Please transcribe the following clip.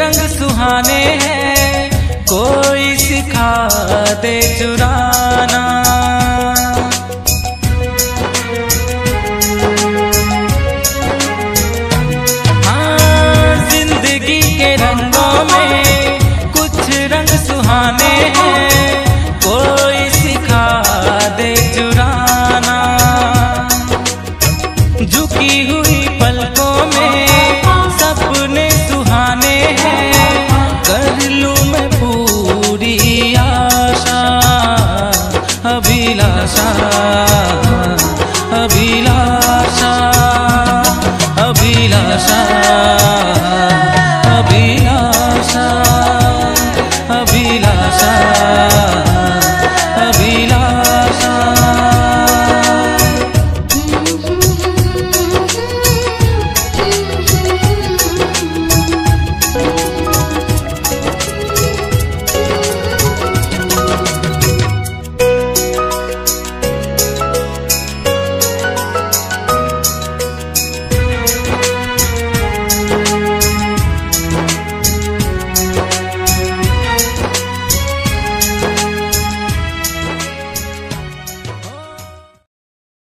रंग सुहाने हैं, कोई सिखा दे चुराना। हाँ ज़िंदगी के रंगों में कुछ रंग सुहाने हैं, कोई सिखा दे झुकी हुई पलकों में अभिलाषा अभिलाषा अभिलाषा।